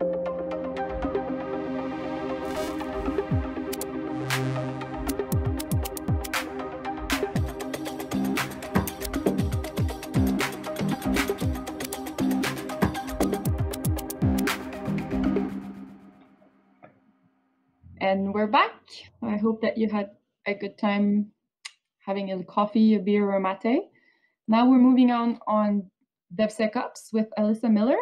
And we're back. I hope that you had a good time having a coffee, a beer, or a mate. Now we're moving on on DevSecOps with Alyssa Miller.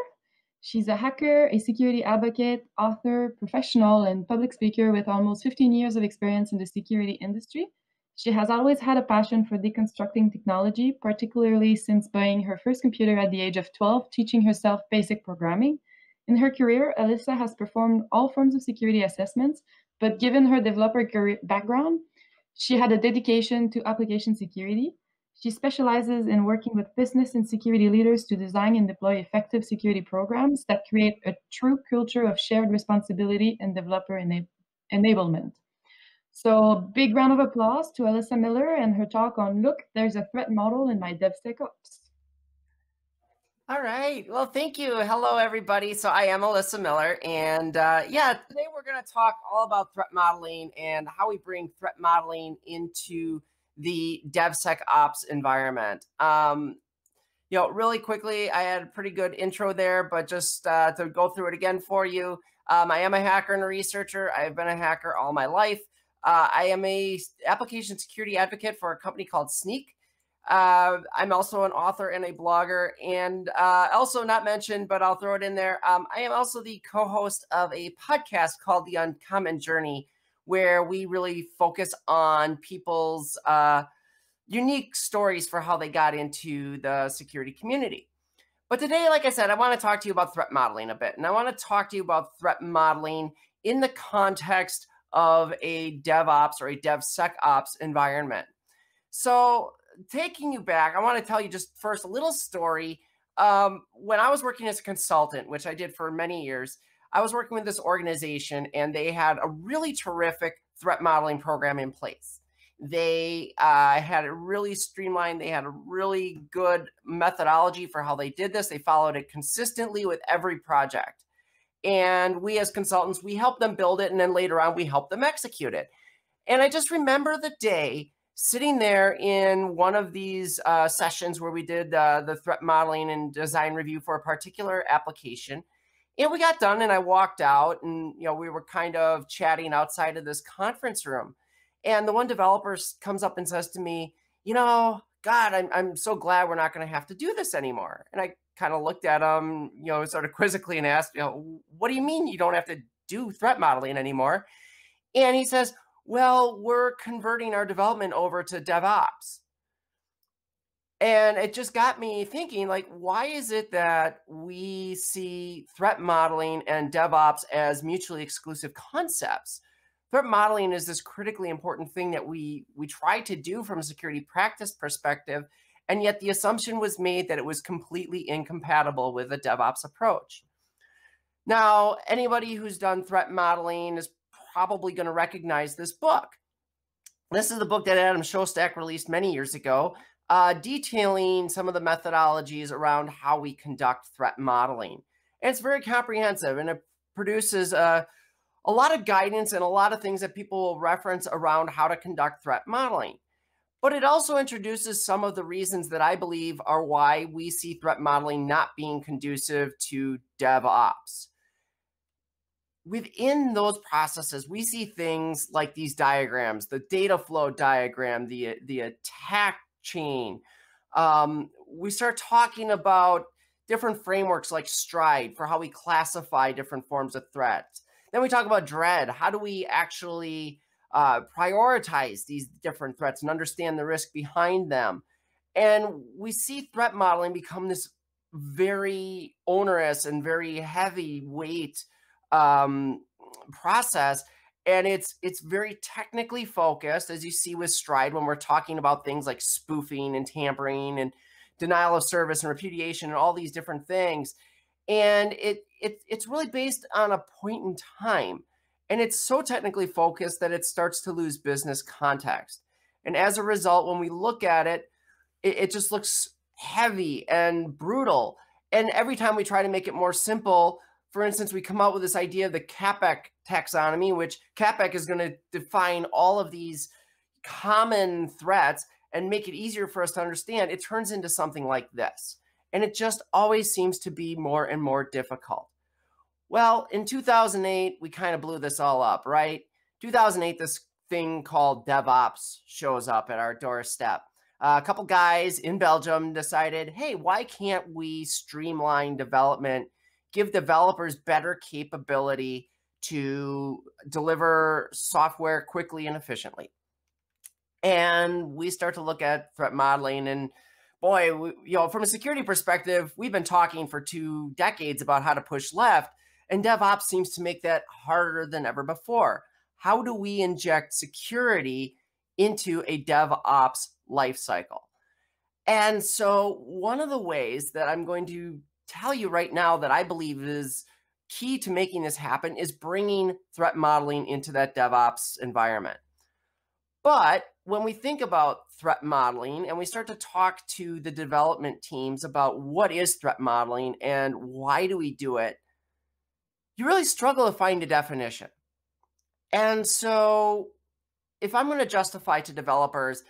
She's a hacker, a security advocate, author, professional, and public speaker with almost 15 years of experience in the security industry. She has always had a passion for deconstructing technology, particularly since buying her first computer at the age of 12, teaching herself basic programming. In her career, Alyssa has performed all forms of security assessments, but given her developer background, she had a dedication to application security. She specializes in working with business and security leaders to design and deploy effective security programs that create a true culture of shared responsibility and developer ena enablement. So big round of applause to Alyssa Miller and her talk on Look, there's a threat model in my DevSecOps. All right. Well, thank you. Hello, everybody. So I am Alyssa Miller. And uh, yeah, today we're going to talk all about threat modeling and how we bring threat modeling into the DevSecOps environment. Um, you know, really quickly, I had a pretty good intro there, but just uh, to go through it again for you, um, I am a hacker and a researcher. I've been a hacker all my life. Uh, I am a application security advocate for a company called Snyk. Uh, I'm also an author and a blogger, and uh, also not mentioned, but I'll throw it in there. Um, I am also the co-host of a podcast called The Uncommon Journey, where we really focus on people's uh, unique stories for how they got into the security community. But today, like I said, I want to talk to you about threat modeling a bit, and I want to talk to you about threat modeling in the context of a DevOps or a DevSecOps environment. So taking you back, I want to tell you just first a little story. Um, when I was working as a consultant, which I did for many years, I was working with this organization and they had a really terrific threat modeling program in place. They uh, had it really streamlined. They had a really good methodology for how they did this. They followed it consistently with every project. And we, as consultants, we helped them build it. And then later on, we helped them execute it. And I just remember the day sitting there in one of these uh, sessions where we did uh, the threat modeling and design review for a particular application. And we got done and I walked out and, you know, we were kind of chatting outside of this conference room. And the one developer comes up and says to me, you know, God, I'm, I'm so glad we're not going to have to do this anymore. And I kind of looked at him, you know, sort of quizzically and asked, you know, what do you mean you don't have to do threat modeling anymore? And he says, well, we're converting our development over to DevOps. And it just got me thinking, like, why is it that we see threat modeling and DevOps as mutually exclusive concepts? Threat modeling is this critically important thing that we we try to do from a security practice perspective, and yet the assumption was made that it was completely incompatible with a DevOps approach. Now, anybody who's done threat modeling is probably going to recognize this book. This is the book that Adam Shostack released many years ago, uh, detailing some of the methodologies around how we conduct threat modeling. And it's very comprehensive and it produces a, a lot of guidance and a lot of things that people will reference around how to conduct threat modeling. But it also introduces some of the reasons that I believe are why we see threat modeling not being conducive to DevOps within those processes, we see things like these diagrams, the data flow diagram, the, the attack chain. Um, we start talking about different frameworks like Stride for how we classify different forms of threats. Then we talk about Dread. How do we actually uh, prioritize these different threats and understand the risk behind them? And we see threat modeling become this very onerous and very heavy weight um, process and it's it's very technically focused as you see with stride when we're talking about things like spoofing and tampering and denial of service and repudiation and all these different things. And it, it it's really based on a point in time and it's so technically focused that it starts to lose business context. And as a result when we look at it it, it just looks heavy and brutal. And every time we try to make it more simple for instance, we come out with this idea of the CAPEC taxonomy, which CAPEC is going to define all of these common threats and make it easier for us to understand, it turns into something like this. And it just always seems to be more and more difficult. Well, in 2008, we kind of blew this all up, right? 2008, this thing called DevOps shows up at our doorstep. Uh, a couple guys in Belgium decided, hey, why can't we streamline development, give developers better capability to deliver software quickly and efficiently? And we start to look at threat modeling and boy, we, you know, from a security perspective, we've been talking for two decades about how to push left, and DevOps seems to make that harder than ever before. How do we inject security into a DevOps lifecycle? And so, one of the ways that I'm going to tell you right now that I believe is key to making this happen is bringing threat modeling into that DevOps environment. But when we think about threat modeling and we start to talk to the development teams about what is threat modeling and why do we do it, you really struggle to find a definition. And so, if I'm going to justify to developers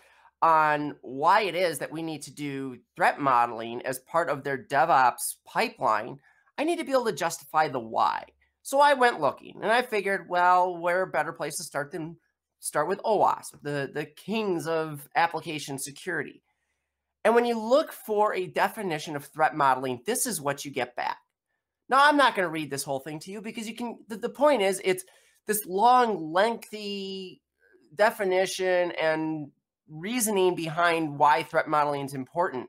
on why it is that we need to do threat modeling as part of their DevOps pipeline, I need to be able to justify the why. So I went looking and I figured, well, where a better place to start than start with OWASP, the, the kings of application security. And when you look for a definition of threat modeling, this is what you get back. Now, I'm not going to read this whole thing to you because you can, the, the point is, it's this long, lengthy definition and reasoning behind why threat modeling is important.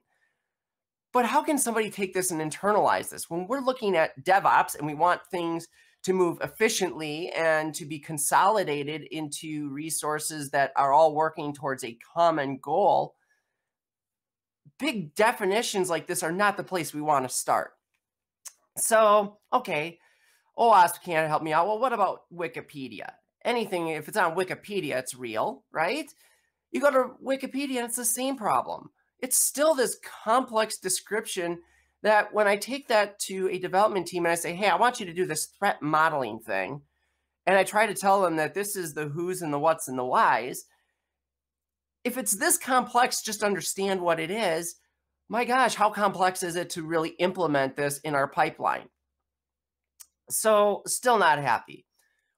But how can somebody take this and internalize this? When we're looking at DevOps and we want things to move efficiently and to be consolidated into resources that are all working towards a common goal, big definitions like this are not the place we want to start. So, okay, oh, OWASP can't help me out. Well, what about Wikipedia? Anything, if it's on Wikipedia, it's real, right? You go to Wikipedia and it's the same problem. It's still this complex description that when I take that to a development team and I say, hey, I want you to do this threat modeling thing, and I try to tell them that this is the who's and the what's and the whys, if it's this complex, just understand what it is. My gosh, how complex is it to really implement this in our pipeline? So, still not happy.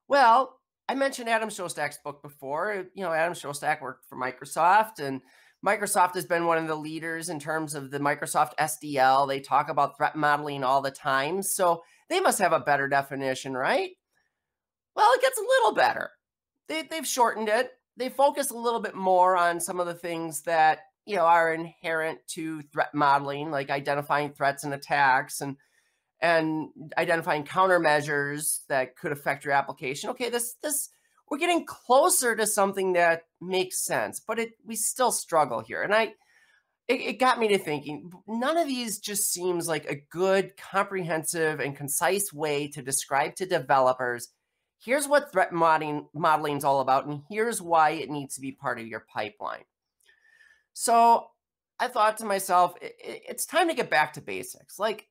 Well, I mentioned Adam Shostack's book before. You know, Adam Shostack worked for Microsoft and Microsoft has been one of the leaders in terms of the Microsoft SDL. They talk about threat modeling all the time. So they must have a better definition, right? Well, it gets a little better. They, they've shortened it. They focus a little bit more on some of the things that you know are inherent to threat modeling, like identifying threats and attacks and and identifying countermeasures that could affect your application. Okay, this this we're getting closer to something that makes sense, but it we still struggle here. And I it, it got me to thinking none of these just seems like a good, comprehensive, and concise way to describe to developers here's what threat modeling modeling is all about, and here's why it needs to be part of your pipeline. So I thought to myself, it, it's time to get back to basics. Like,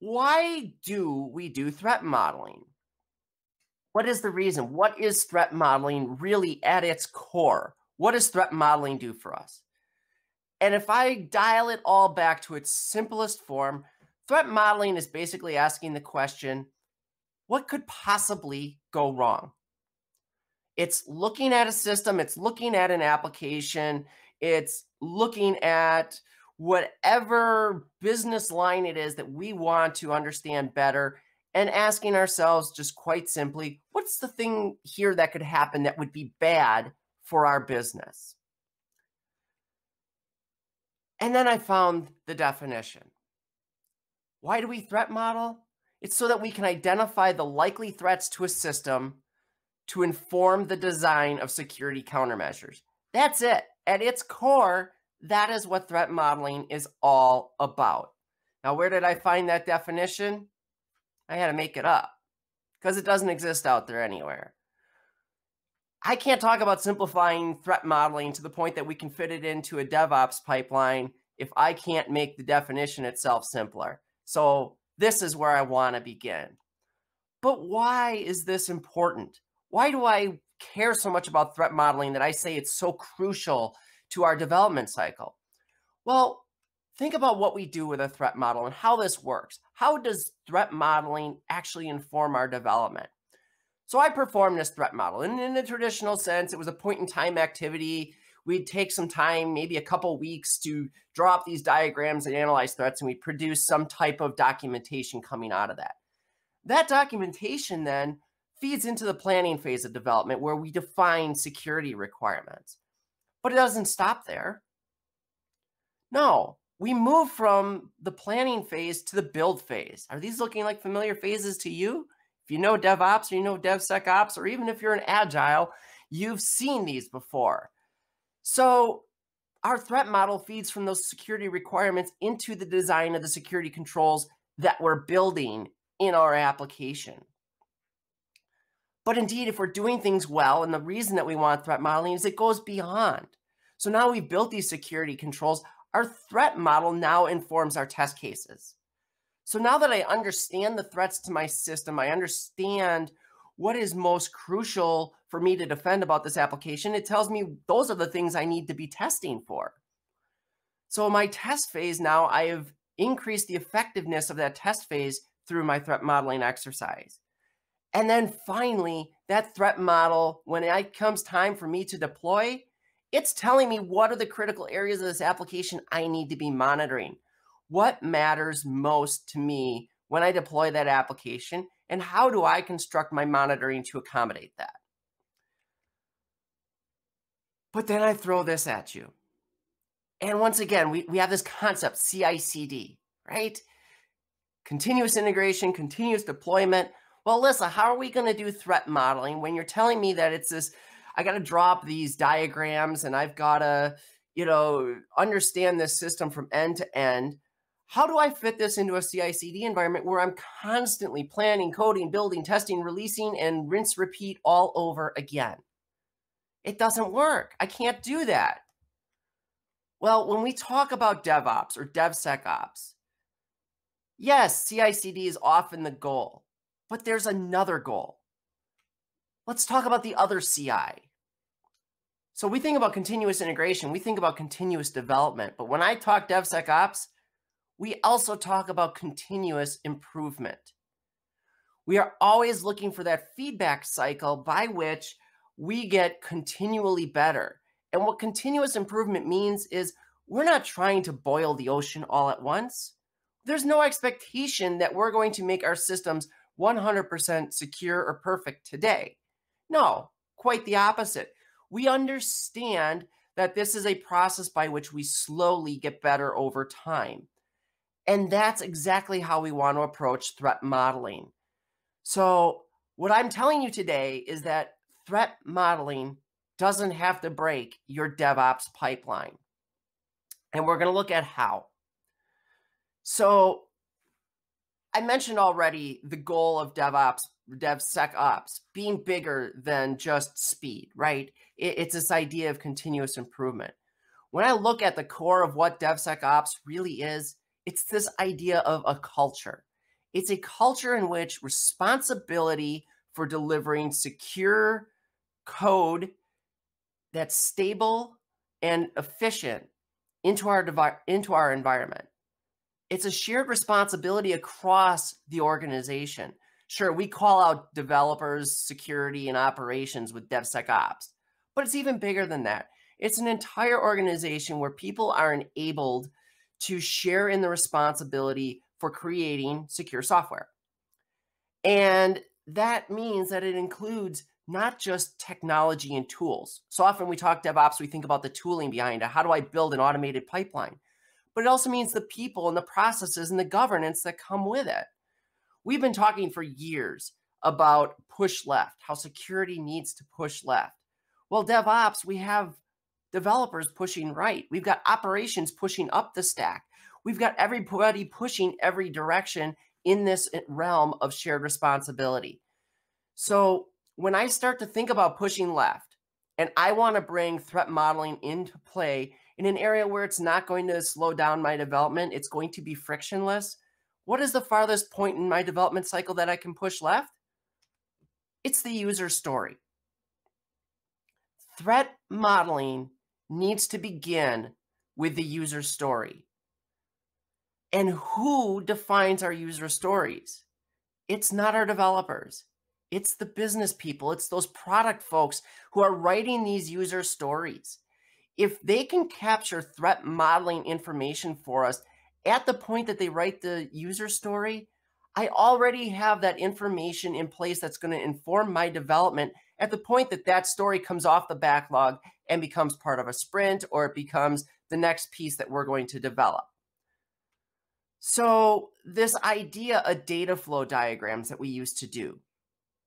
why do we do threat modeling? What is the reason? What is threat modeling really at its core? What does threat modeling do for us? And if I dial it all back to its simplest form, threat modeling is basically asking the question what could possibly go wrong? It's looking at a system, it's looking at an application, it's looking at whatever business line it is that we want to understand better and asking ourselves just quite simply, what's the thing here that could happen that would be bad for our business? And then I found the definition. Why do we threat model? It's so that we can identify the likely threats to a system to inform the design of security countermeasures. That's it. At its core, that is what threat modeling is all about. Now, where did I find that definition? I had to make it up because it doesn't exist out there anywhere. I can't talk about simplifying threat modeling to the point that we can fit it into a DevOps pipeline if I can't make the definition itself simpler. So this is where I want to begin. But why is this important? Why do I care so much about threat modeling that I say it's so crucial to our development cycle? Well, think about what we do with a threat model and how this works. How does threat modeling actually inform our development? So I performed this threat model. And in the traditional sense, it was a point in time activity. We'd take some time, maybe a couple weeks to draw up these diagrams and analyze threats, and we'd produce some type of documentation coming out of that. That documentation then feeds into the planning phase of development where we define security requirements. But it doesn't stop there. No, we move from the planning phase to the build phase. Are these looking like familiar phases to you? If you know DevOps or you know DevSecOps, or even if you're an Agile, you've seen these before. So our threat model feeds from those security requirements into the design of the security controls that we're building in our application. But indeed, if we're doing things well, and the reason that we want threat modeling is it goes beyond. So now we've built these security controls. Our threat model now informs our test cases. So now that I understand the threats to my system, I understand what is most crucial for me to defend about this application. It tells me those are the things I need to be testing for. So in my test phase now, I have increased the effectiveness of that test phase through my threat modeling exercise. And then finally, that threat model, when it comes time for me to deploy, it's telling me what are the critical areas of this application I need to be monitoring. What matters most to me when I deploy that application, and how do I construct my monitoring to accommodate that? But then I throw this at you. And once again, we, we have this concept, CI CD, right? continuous integration, continuous deployment. Well, Alyssa, how are we going to do threat modeling when you're telling me that it's this? I got to drop these diagrams and I've got to, you know, understand this system from end to end. How do I fit this into a CI CD environment where I'm constantly planning, coding, building, testing, releasing, and rinse repeat all over again? It doesn't work. I can't do that. Well, when we talk about DevOps or DevSecOps, Yes, CI/CD is often the goal, but there's another goal. Let's talk about the other CI. So we think about continuous integration, we think about continuous development, but when I talk DevSecOps, we also talk about continuous improvement. We are always looking for that feedback cycle by which we get continually better. And what continuous improvement means is we're not trying to boil the ocean all at once there's no expectation that we're going to make our systems 100% secure or perfect today. No, quite the opposite. We understand that this is a process by which we slowly get better over time. And that's exactly how we want to approach threat modeling. So, what I'm telling you today is that threat modeling doesn't have to break your DevOps pipeline. And we're going to look at how. So I mentioned already the goal of DevOps, DevSecOps being bigger than just speed, right? It, it's this idea of continuous improvement. When I look at the core of what DevSecOps really is, it's this idea of a culture. It's a culture in which responsibility for delivering secure code that's stable and efficient into our into our environment it's a shared responsibility across the organization. Sure, we call out developers, security, and operations with DevSecOps, but it's even bigger than that. It's an entire organization where people are enabled to share in the responsibility for creating secure software. And that means that it includes not just technology and tools. So often we talk DevOps, we think about the tooling behind it. How do I build an automated pipeline? But it also means the people and the processes and the governance that come with it. We've been talking for years about push left, how security needs to push left. Well, DevOps, we have developers pushing right. We've got operations pushing up the stack. We've got everybody pushing every direction in this realm of shared responsibility. So when I start to think about pushing left, and I want to bring threat modeling into play in an area where it's not going to slow down my development, it's going to be frictionless. What is the farthest point in my development cycle that I can push left? It's the user story. Threat modeling needs to begin with the user story. And who defines our user stories? It's not our developers. It's the business people. It's those product folks who are writing these user stories. If they can capture threat modeling information for us at the point that they write the user story, I already have that information in place that's going to inform my development at the point that that story comes off the backlog and becomes part of a sprint or it becomes the next piece that we're going to develop. So this idea of data flow diagrams that we used to do,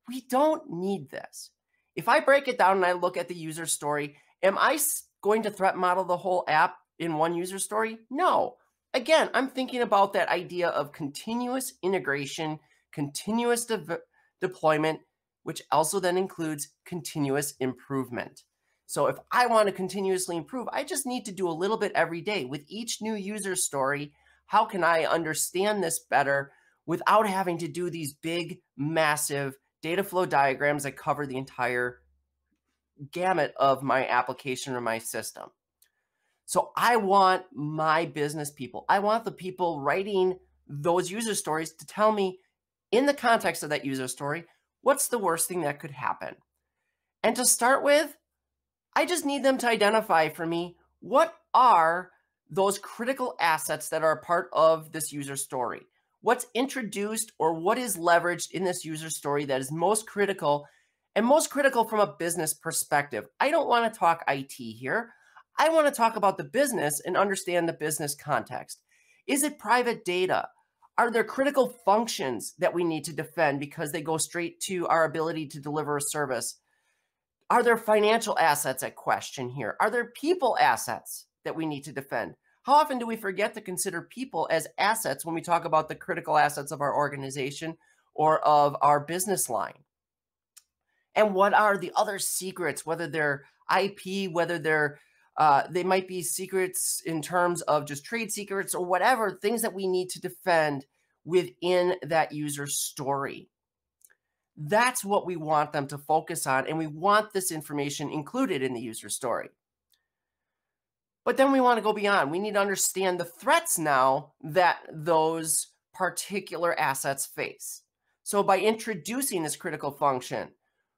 we don't need this. If I break it down and I look at the user story, am I going to threat model the whole app in one user story? No. Again, I'm thinking about that idea of continuous integration, continuous de deployment, which also then includes continuous improvement. So if I want to continuously improve, I just need to do a little bit every day. With each new user story, how can I understand this better without having to do these big, massive data flow diagrams that cover the entire gamut of my application or my system? So I want my business people, I want the people writing those user stories to tell me in the context of that user story, what's the worst thing that could happen? And to start with, I just need them to identify for me what are those critical assets that are part of this user story. What's introduced or what is leveraged in this user story that is most critical and most critical from a business perspective. I don't want to talk IT here. I want to talk about the business and understand the business context. Is it private data? Are there critical functions that we need to defend because they go straight to our ability to deliver a service? Are there financial assets at question here? Are there people assets that we need to defend? How often do we forget to consider people as assets when we talk about the critical assets of our organization or of our business line? And what are the other secrets, whether they're IP, whether they're uh, they might be secrets in terms of just trade secrets or whatever, things that we need to defend within that user story. That's what we want them to focus on, and we want this information included in the user story. But then we want to go beyond. We need to understand the threats now that those particular assets face. So by introducing this critical function,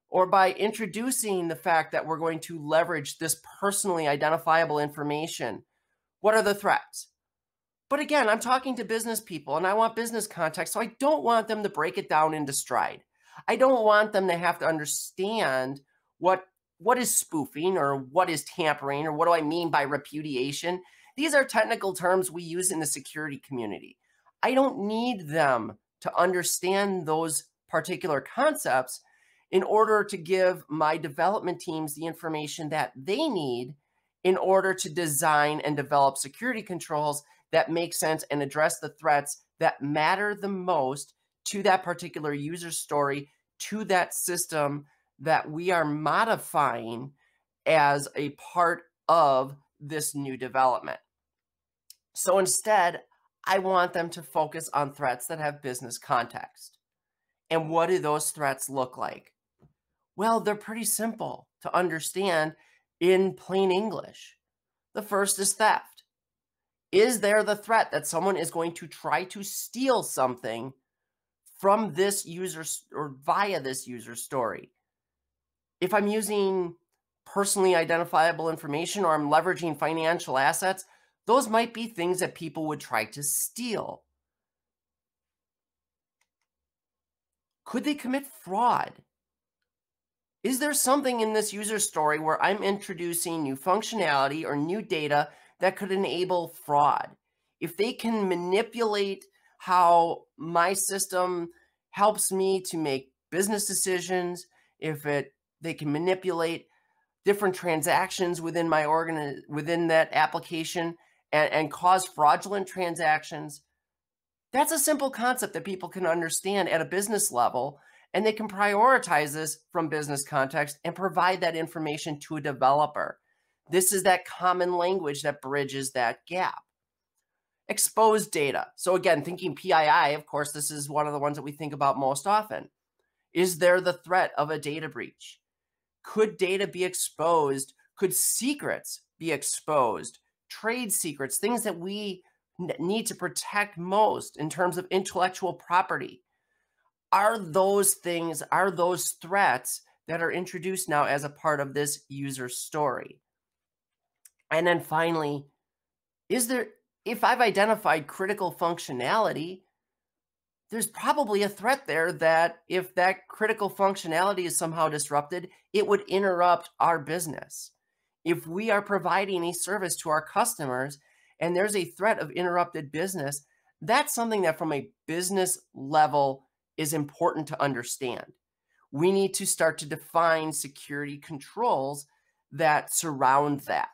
or by introducing the fact that we're going to leverage this personally identifiable information. What are the threats? But again, I'm talking to business people and I want business context, so I don't want them to break it down into stride. I don't want them to have to understand what what is spoofing or what is tampering or what do I mean by repudiation. These are technical terms we use in the security community. I don't need them to understand those particular concepts in order to give my development teams the information that they need in order to design and develop security controls that make sense and address the threats that matter the most to that particular user story, to that system that we are modifying as a part of this new development. So instead, I want them to focus on threats that have business context. And what do those threats look like? Well, they're pretty simple to understand in plain English. The first is theft. Is there the threat that someone is going to try to steal something from this user or via this user story? If I'm using personally identifiable information or I'm leveraging financial assets, those might be things that people would try to steal. Could they commit fraud? Is there something in this user story where I'm introducing new functionality or new data that could enable fraud? If they can manipulate how my system helps me to make business decisions, if it they can manipulate different transactions within my organ within that application and, and cause fraudulent transactions, that's a simple concept that people can understand at a business level and they can prioritize this from business context and provide that information to a developer. This is that common language that bridges that gap. Exposed data. So again, thinking PII, of course, this is one of the ones that we think about most often. Is there the threat of a data breach? Could data be exposed? Could secrets be exposed? Trade secrets, things that we need to protect most in terms of intellectual property. Are those things, are those threats that are introduced now as a part of this user story? And then finally, is there, if I've identified critical functionality, there's probably a threat there that if that critical functionality is somehow disrupted, it would interrupt our business. If we are providing a service to our customers and there's a threat of interrupted business, that's something that from a business level is important to understand. We need to start to define security controls that surround that.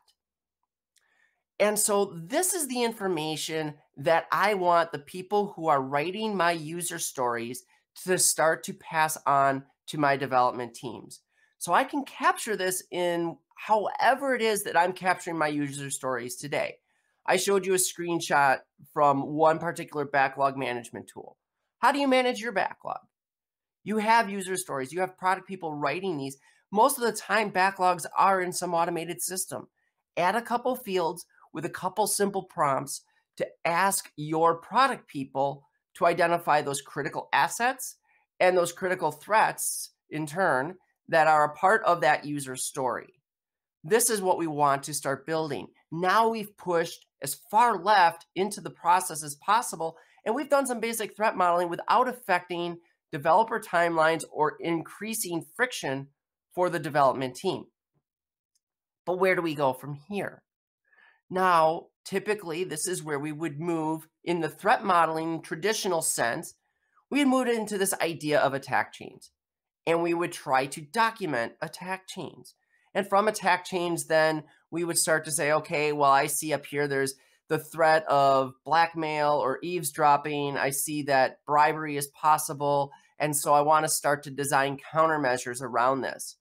And so this is the information that I want the people who are writing my user stories to start to pass on to my development teams. So I can capture this in however it is that I'm capturing my user stories today. I showed you a screenshot from one particular backlog management tool. How do you manage your backlog? You have user stories, you have product people writing these. Most of the time, backlogs are in some automated system. Add a couple fields with a couple simple prompts to ask your product people to identify those critical assets and those critical threats in turn that are a part of that user story. This is what we want to start building. Now we've pushed as far left into the process as possible, and we've done some basic threat modeling without affecting developer timelines or increasing friction for the development team. But where do we go from here? Now, typically, this is where we would move in the threat modeling traditional sense. We'd move into this idea of attack chains, and we would try to document attack chains. And from attack chains, then we would start to say, okay, well, I see up here there's the threat of blackmail or eavesdropping. I see that bribery is possible. And so I want to start to design countermeasures around this.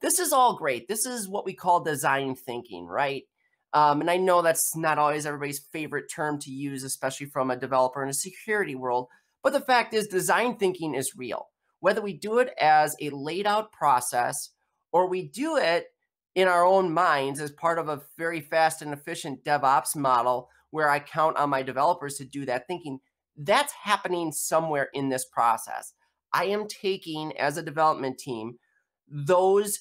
This is all great. This is what we call design thinking, right? Um, and I know that's not always everybody's favorite term to use, especially from a developer in a security world. But the fact is, design thinking is real. Whether we do it as a laid out process or we do it in our own minds as part of a very fast and efficient DevOps model where I count on my developers to do that thinking, that's happening somewhere in this process. I am taking, as a development team, those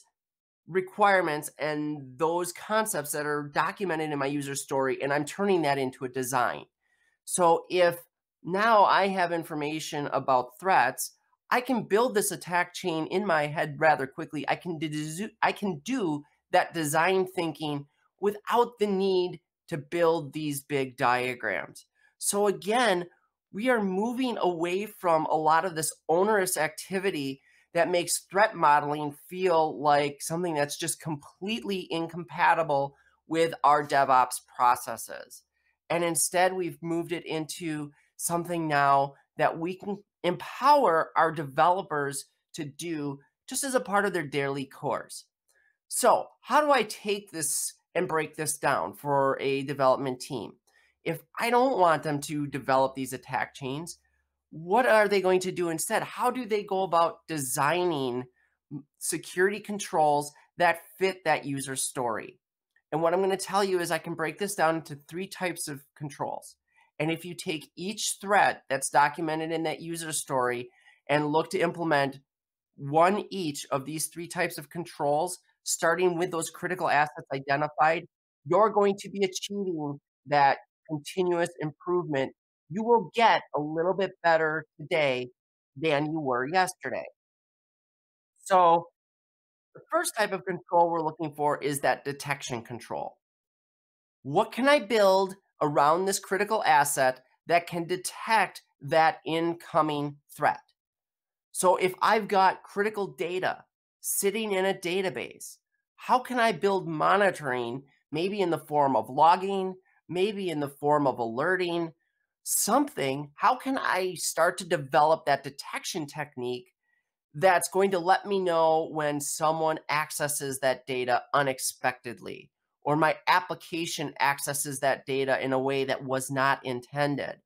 requirements and those concepts that are documented in my user story, and I'm turning that into a design. So if now I have information about threats, I can build this attack chain in my head rather quickly. I can do, I can do that design thinking without the need to build these big diagrams. So again, we are moving away from a lot of this onerous activity that makes threat modeling feel like something that's just completely incompatible with our DevOps processes. And instead, we've moved it into something now that we can empower our developers to do just as a part of their daily course. So, how do I take this and break this down for a development team? If I don't want them to develop these attack chains, what are they going to do instead? How do they go about designing security controls that fit that user story? And what I'm going to tell you is I can break this down into three types of controls. And if you take each threat that's documented in that user story and look to implement one each of these three types of controls, starting with those critical assets identified, you're going to be achieving that continuous improvement you will get a little bit better today than you were yesterday. So the first type of control we're looking for is that detection control. What can I build around this critical asset that can detect that incoming threat? So if I've got critical data sitting in a database, how can I build monitoring, maybe in the form of logging, maybe in the form of alerting, something, how can I start to develop that detection technique that's going to let me know when someone accesses that data unexpectedly or my application accesses that data in a way that was not intended?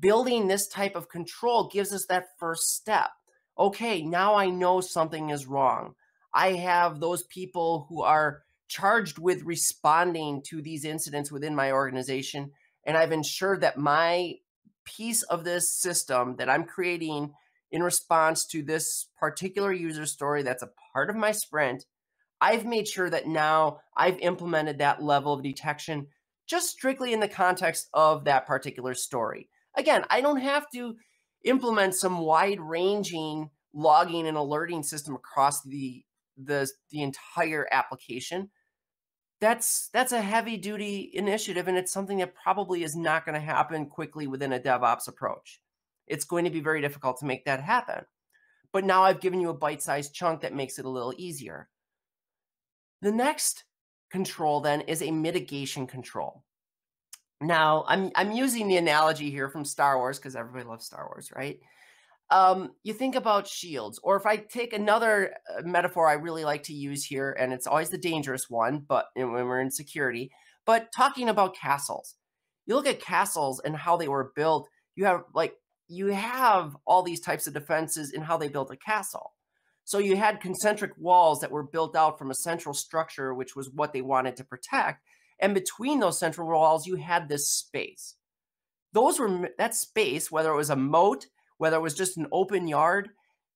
Building this type of control gives us that first step. Okay, now I know something is wrong. I have those people who are charged with responding to these incidents within my organization. And I've ensured that my piece of this system that I'm creating in response to this particular user story that's a part of my sprint, I've made sure that now I've implemented that level of detection just strictly in the context of that particular story. Again, I don't have to implement some wide ranging logging and alerting system across the the the entire application. That's that's a heavy duty initiative and it's something that probably is not going to happen quickly within a devops approach. It's going to be very difficult to make that happen. But now i've given you a bite-sized chunk that makes it a little easier. The next control then is a mitigation control now i'm i'm using the analogy here from star wars because everybody loves star wars right um, you think about shields, or if I take another uh, metaphor I really like to use here, and it's always the dangerous one, but when we're in security, but talking about castles, you look at castles and how they were built. You have like you have all these types of defenses in how they built a castle. So you had concentric walls that were built out from a central structure, which was what they wanted to protect. And between those central walls, you had this space. Those were that space, whether it was a moat whether it was just an open yard,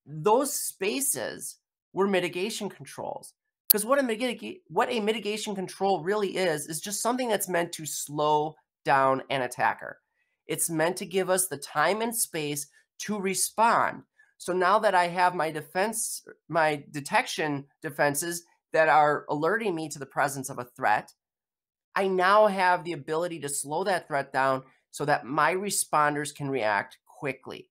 those spaces were mitigation controls. Because what a mitigate what a mitigation control really is is just something that's meant to slow down an attacker. It's meant to give us the time and space to respond. So now that I have my defense, my detection defenses that are alerting me to the presence of a threat, I now have the ability to slow that threat down so that my responders can react quickly.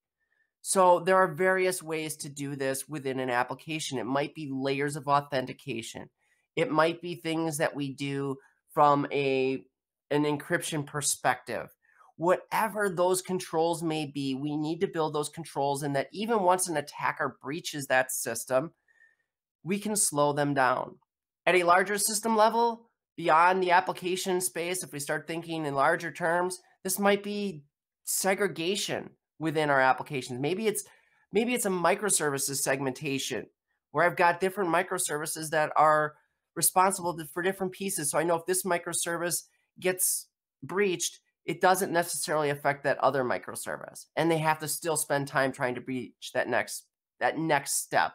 So there are various ways to do this within an application. It might be layers of authentication. It might be things that we do from a an encryption perspective. Whatever those controls may be, we need to build those controls and that even once an attacker breaches that system, we can slow them down. At a larger system level, beyond the application space, if we start thinking in larger terms, this might be segregation within our applications. Maybe it's maybe it's a microservices segmentation where I've got different microservices that are responsible for different pieces. So I know if this microservice gets breached, it doesn't necessarily affect that other microservice. And they have to still spend time trying to breach that next that next step.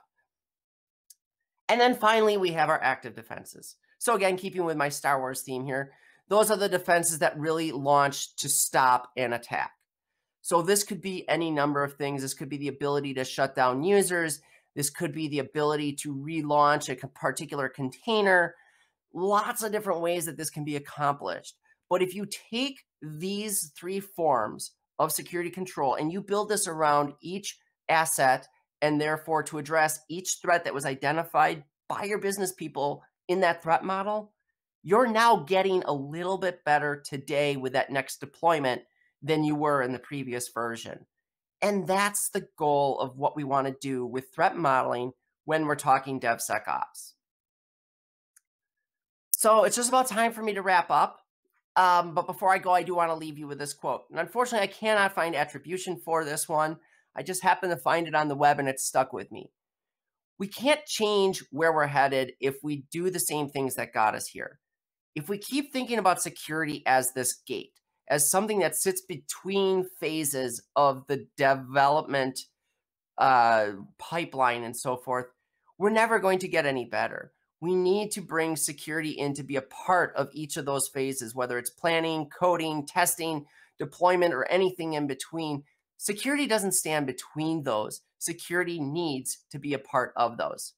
And then finally, we have our active defenses. So again, keeping with my Star Wars theme here, those are the defenses that really launch to stop an attack. So this could be any number of things. This could be the ability to shut down users. This could be the ability to relaunch a particular container. Lots of different ways that this can be accomplished. But if you take these three forms of security control and you build this around each asset and therefore to address each threat that was identified by your business people in that threat model, you're now getting a little bit better today with that next deployment than you were in the previous version. And that's the goal of what we want to do with threat modeling when we're talking DevSecOps. So it's just about time for me to wrap up. Um, but before I go, I do want to leave you with this quote. And unfortunately, I cannot find attribution for this one. I just happened to find it on the web and it stuck with me. We can't change where we're headed if we do the same things that got us here. If we keep thinking about security as this gate, as something that sits between phases of the development uh, pipeline and so forth, we're never going to get any better. We need to bring security in to be a part of each of those phases, whether it's planning, coding, testing, deployment, or anything in between. Security doesn't stand between those. Security needs to be a part of those.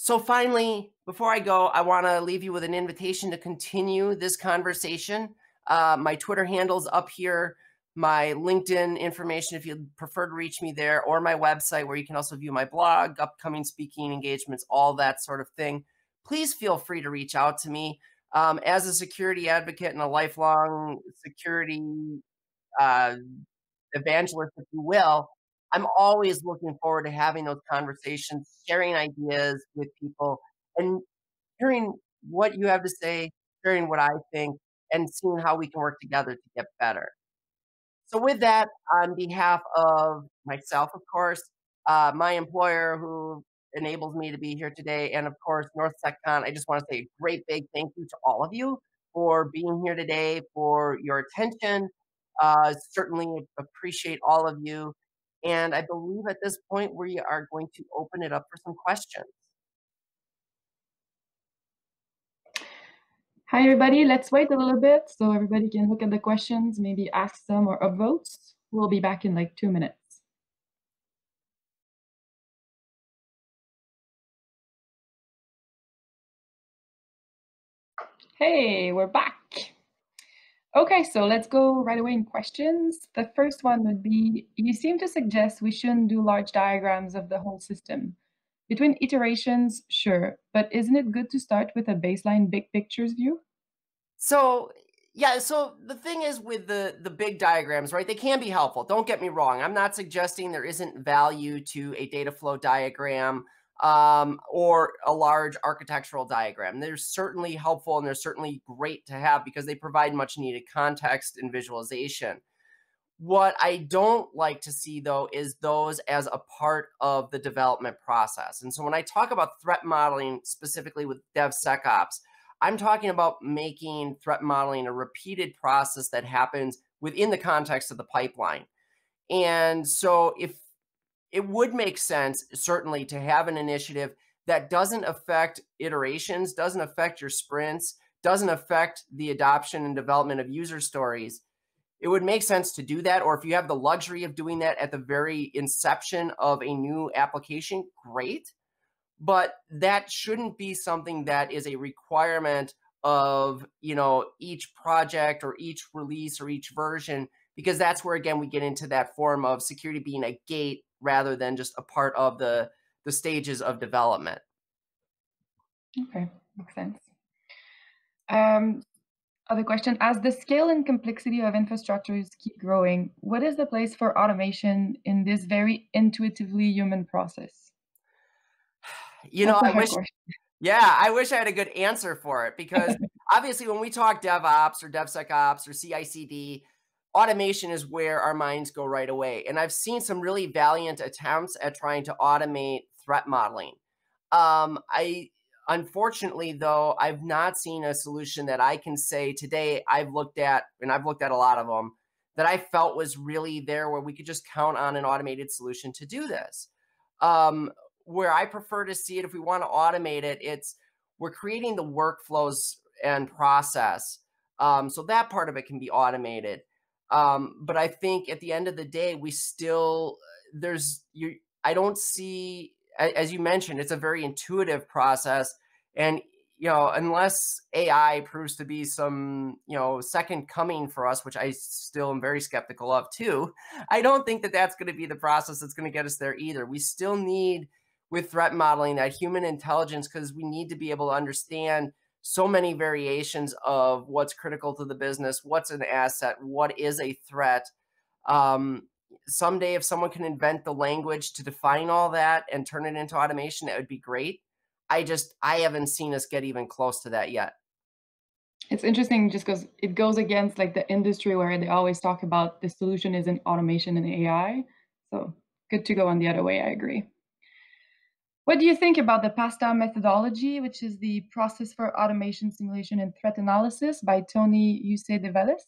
So, finally, before I go, I want to leave you with an invitation to continue this conversation. Uh, my Twitter handle's up here, my LinkedIn information if you'd prefer to reach me there, or my website where you can also view my blog, upcoming speaking engagements, all that sort of thing. Please feel free to reach out to me. Um, as a security advocate and a lifelong security uh, evangelist, if you will, I'm always looking forward to having those conversations, sharing ideas with people, and hearing what you have to say, sharing what I think, and seeing how we can work together to get better. So with that, on behalf of myself, of course, uh, my employer who enables me to be here today, and of course, North SecCon. I just want to say a great big thank you to all of you for being here today, for your attention. Uh, certainly appreciate all of you. And I believe at this point we are going to open it up for some questions. Hi, everybody. Let's wait a little bit so everybody can look at the questions, maybe ask some or upvotes. We'll be back in like two minutes. Hey, we're back. Okay, so let's go right away in questions. The first one would be, you seem to suggest we shouldn't do large diagrams of the whole system. Between iterations, sure, but isn't it good to start with a baseline big pictures view? So yeah, so the thing is with the the big diagrams, right? They can be helpful. Don't get me wrong. I'm not suggesting there isn't value to a data flow diagram um, or a large architectural diagram. They're certainly helpful and they're certainly great to have because they provide much needed context and visualization. What I don't like to see though is those as a part of the development process. And so when I talk about threat modeling specifically with DevSecOps, I'm talking about making threat modeling a repeated process that happens within the context of the pipeline. And so if it would make sense, certainly, to have an initiative that doesn't affect iterations, doesn't affect your sprints, doesn't affect the adoption and development of user stories. It would make sense to do that. Or if you have the luxury of doing that at the very inception of a new application, great. But that shouldn't be something that is a requirement of you know each project or each release or each version because that's where again we get into that form of security being a gate rather than just a part of the the stages of development. Okay, makes sense. Um, other question: As the scale and complexity of infrastructures keep growing, what is the place for automation in this very intuitively human process? You know, I wish. Question. Yeah, I wish I had a good answer for it because obviously, when we talk DevOps or DevSecOps or CI/CD, automation is where our minds go right away. And I've seen some really valiant attempts at trying to automate threat modeling. Um, I unfortunately though I've not seen a solution that I can say today I've looked at and I've looked at a lot of them that I felt was really there where we could just count on an automated solution to do this. Um, where I prefer to see it if we want to automate it, it's we're creating the workflows and process. Um, so that part of it can be automated. Um, but I think at the end of the day, we still there's you. I don't see, as you mentioned, it's a very intuitive process, and you know, unless AI proves to be some you know second coming for us, which I still am very skeptical of too, I don't think that that's going to be the process that's going to get us there either. We still need with threat modeling that human intelligence because we need to be able to understand so many variations of what's critical to the business, what's an asset, what is a threat. Um, someday, if someone can invent the language to define all that and turn it into automation, that would be great. I just I haven't seen us get even close to that yet. It's interesting just because it goes against like the industry where they always talk about the solution is in automation and AI. So good to go on the other way. I agree. What do you think about the PASTA methodology, which is the process for automation simulation and threat analysis by Tony UcedaVélez?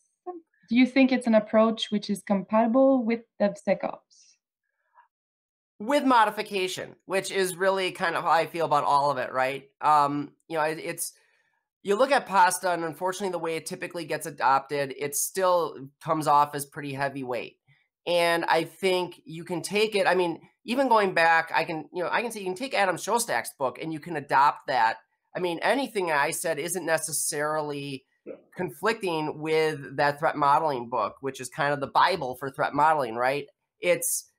Do you think it's an approach which is compatible with DevSecOps? With modification, which is really kind of how I feel about all of it, right? Um, you know, it, it's you look at PASTA, and unfortunately, the way it typically gets adopted, it still comes off as pretty heavyweight. And I think you can take it. I mean, even going back, I can, you know, I can say you can take Adam Shostack's book and you can adopt that. I mean, anything I said isn't necessarily conflicting with that threat modeling book, which is kind of the Bible for threat modeling, right? It's,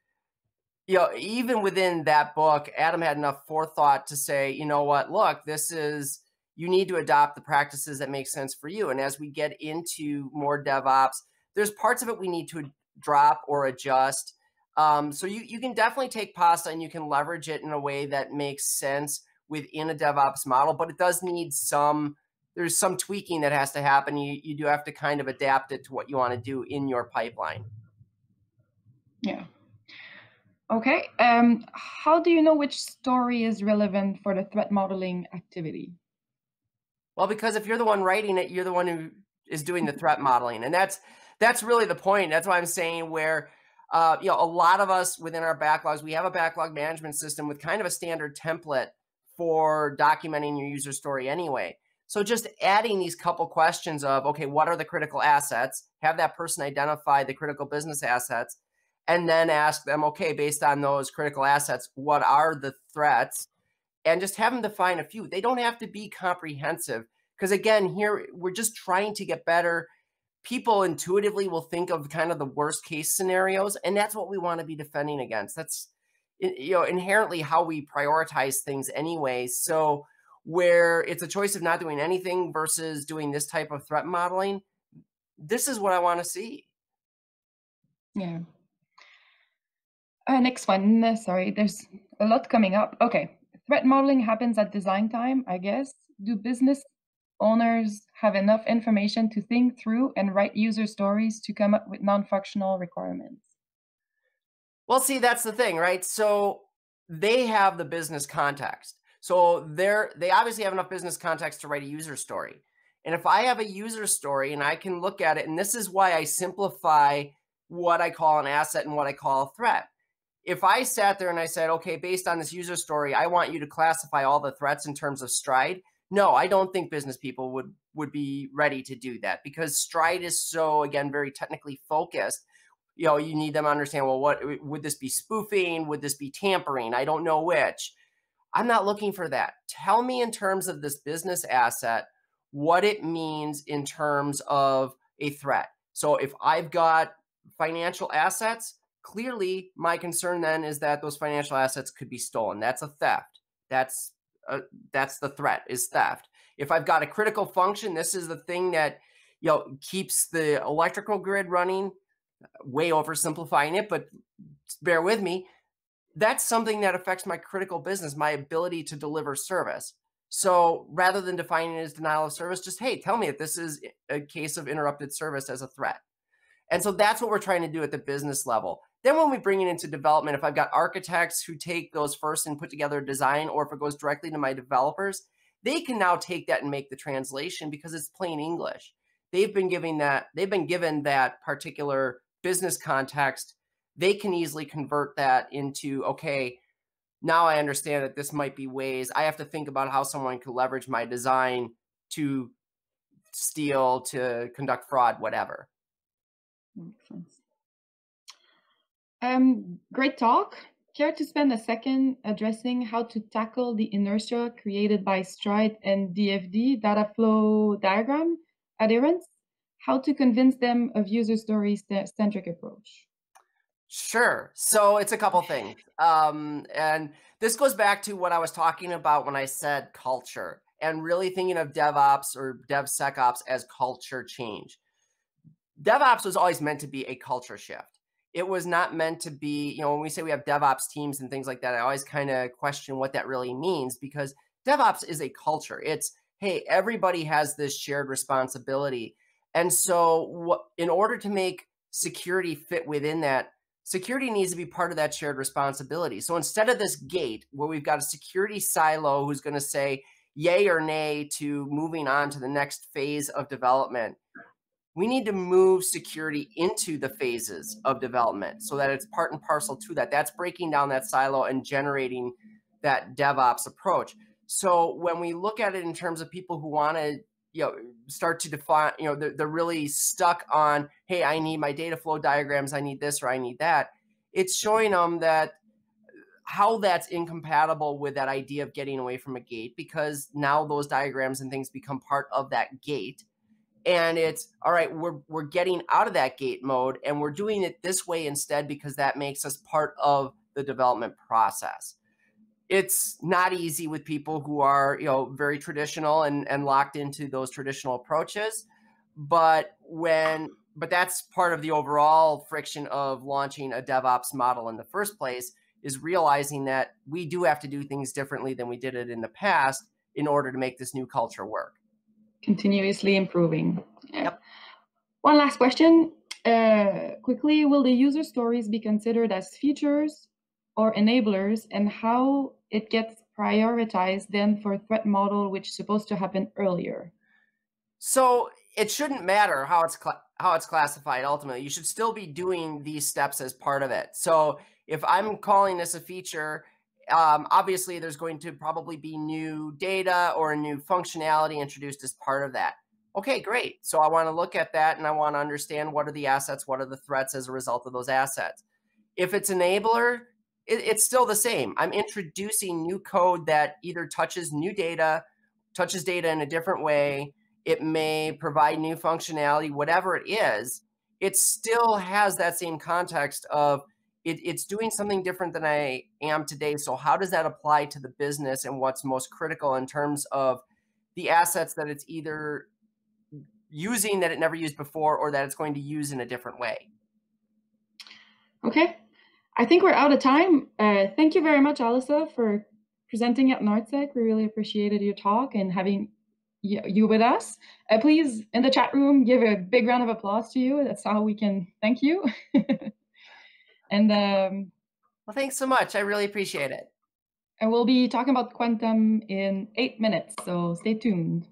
you know, even within that book, Adam had enough forethought to say, you know what, look, this is, you need to adopt the practices that make sense for you. And as we get into more DevOps, there's parts of it we need to drop or adjust. Um, so you, you can definitely take PASTA and you can leverage it in a way that makes sense within a DevOps model, but it does need some, there's some tweaking that has to happen. You, you do have to kind of adapt it to what you want to do in your pipeline. Yeah. Okay. Um, how do you know which story is relevant for the threat modeling activity? Well, because if you're the one writing it, you're the one who is doing the threat modeling, and that's that's really the point. That's why I'm saying where uh, you know a lot of us within our backlogs, we have a backlog management system with kind of a standard template for documenting your user story anyway. So just adding these couple questions of okay, what are the critical assets? Have that person identify the critical business assets, and then ask them, okay, based on those critical assets, what are the threats? And just have them define a few. They don't have to be comprehensive because again, here we're just trying to get better people intuitively will think of kind of the worst case scenarios and that's what we want to be defending against. That's you know inherently how we prioritize things anyway. So where it's a choice of not doing anything versus doing this type of threat modeling this is what i want to see. Yeah. Uh, next one. Sorry there's a lot coming up. Okay. Threat modeling happens at design time i guess. Do business owners have enough information to think through and write user stories to come up with non-functional requirements? Well, see, that's the thing, right? So they have the business context. So they're they obviously have enough business context to write a user story. And if I have a user story and I can look at it, and this is why I simplify what I call an asset and what I call a threat. If I sat there and I said, okay, based on this user story, I want you to classify all the threats in terms of STRIDE, no, I don't think business people would would be ready to do that because Stride is so again very technically focused. You know, you need them to understand. Well, what would this be spoofing? Would this be tampering? I don't know which. I'm not looking for that. Tell me in terms of this business asset what it means in terms of a threat. So if I've got financial assets, clearly my concern then is that those financial assets could be stolen. That's a theft. That's uh, that's the threat is theft. If I've got a critical function, this is the thing that you know keeps the electrical grid running. Way oversimplifying it, but bear with me. That's something that affects my critical business, my ability to deliver service. So rather than defining it as denial of service, just hey, tell me if this is a case of interrupted service as a threat. And so that's what we're trying to do at the business level. Then when we bring it into development, if I've got architects who take those first and put together a design, or if it goes directly to my developers, they can now take that and make the translation because it's plain English. They've been giving that, they've been given that particular business context. They can easily convert that into, okay, now I understand that this might be ways I have to think about how someone could leverage my design to steal, to conduct fraud, whatever. Makes sense. Um, great talk. Care to spend a second addressing how to tackle the inertia created by Stride and DFD data flow diagram adherence? How to convince them of user story centric approach? Sure. So it's a couple things. Um, and this goes back to what I was talking about when I said culture and really thinking of DevOps or DevSecOps as culture change. DevOps was always meant to be a culture shift it was not meant to be, you know, when we say we have DevOps teams and things like that, I always kind of question what that really means because DevOps is a culture. It's, hey, everybody has this shared responsibility. And so, what, in order to make security fit within that, security needs to be part of that shared responsibility. So instead of this gate where we've got a security silo who's going to say yay or nay to moving on to the next phase of development, we need to move security into the phases of development so that it's part and parcel to that. That's breaking down that silo and generating that DevOps approach. So when we look at it in terms of people who want to, you know, start to define, you know, they're, they're really stuck on, hey, I need my data flow diagrams, I need this or I need that. It's showing them that uh, how that's incompatible with that idea of getting away from a gate because now those diagrams and things become part of that gate and it's all right we're we're getting out of that gate mode and we're doing it this way instead because that makes us part of the development process. It's not easy with people who are you know very traditional and and locked into those traditional approaches but when but that's part of the overall friction of launching a devops model in the first place is realizing that we do have to do things differently than we did it in the past in order to make this new culture work continuously improving. Yep. One last question. Uh, quickly, will the user stories be considered as features or enablers and how it gets prioritized then for threat model, which is supposed to happen earlier? So it shouldn't matter how it's how it's classified ultimately. You should still be doing these steps as part of it. So if I'm calling this a feature, um, obviously there's going to probably be new data or new functionality introduced as part of that. Okay, great. So I want to look at that and I want to understand what are the assets, what are the threats as a result of those assets. If it's enabler, it, it's still the same. I'm introducing new code that either touches new data, touches data in a different way. It may provide new functionality, whatever it is. It still has that same context of it, it's doing something different than I am today. So how does that apply to the business and what's most critical in terms of the assets that it's either using that it never used before or that it's going to use in a different way. Okay. I think we're out of time. Uh, thank you very much, Alyssa, for presenting at NorthSec. We really appreciated your talk and having you with us. Uh, please, in the chat room, give a big round of applause to you. That's how we can thank you. and um, well, thanks so much. I really appreciate it. And we'll be talking about quantum in eight minutes, so stay tuned.